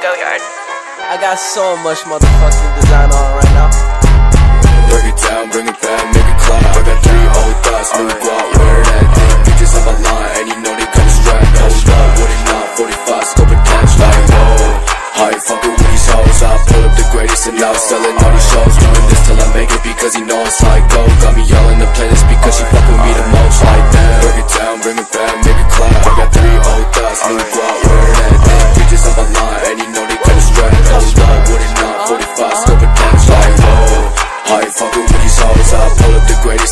Goyard. I got so much motherfucking design on right now. Break it down, bring it back, make it clap. I got three old thoughts, new guap, where that thing. Bitches on my line, and you know they come strapped. Hold up, what it not, 45 scope attached, like whoa. I ain't fucking with these hoes, I pull up the greatest and now selling all these shows. Doing this till I make it because he know it's like go. Got me all in the playlist because she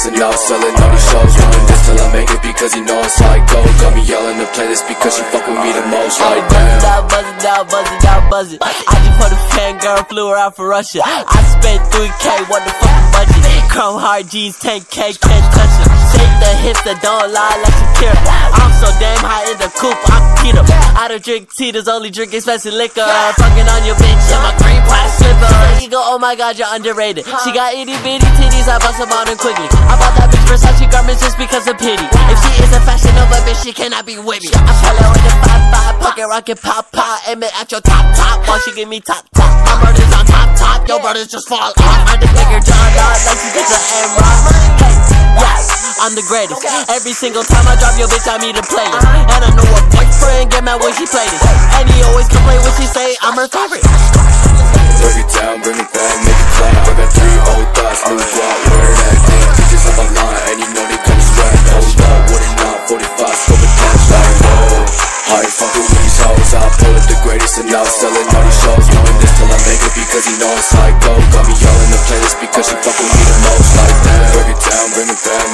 up the greatest and now selling all these shows. Doing this till I make it because he know it's like go. Got me yelling the playlist because she fuck with me the most, like Buzz it out, buzz it out, buzz it out, buzz it. I just put a fan girl, flew her out for Russia. I spent 3K, what the fucking budget? Chrome hard G's, 10K, can't touch it. Shake the hips that don't lie like Shakira. I'm so damn high in the coop, I'm keto. I don't drink teeters, only drink expensive liquor. Fucking on your bitch in my green plastic slipper. Ego, oh my god, you're underrated. She got itty bitty titties, I bust them on her quickly. I bought that bitch Versace garments just because of pity. If she is a fashion Nova bitch, she cannot be with me. I her with the five five, pocket rocket pop pop, aim it at your top top. While she give me top top, my brother's on top top, your brothers just fall off. I just make her John like she gets an M-Rock. Hey, yeah, I'm the greatest. Every single time I drop your bitch, I meet a playlist. And I know a boyfriend get mad when she play this. And he always complain when she say I'm her favorite. Break it down, bring it back, make it clap. I got three old thoughts, new guap, where that thing. Bitches on my line, and you know they come strapped. Hold up, what it not, 45 scope attached, like whoa. I ain't fucking with these hoes, I pull up the greatest and now selling all these shows. Doing this till I make it because he know it's like go. Got me all in the playlist because she fuck with me the most, like that. Break it down, bring it back,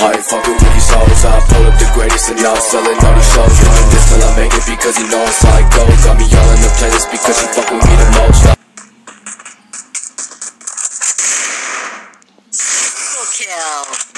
I fuckin' fucking with these hoes. I pull up the greatest and I'm selling all these shows. Doing this till I make it because he know I'm psycho Got me all in the playlist because you fuck with me the most. Kill.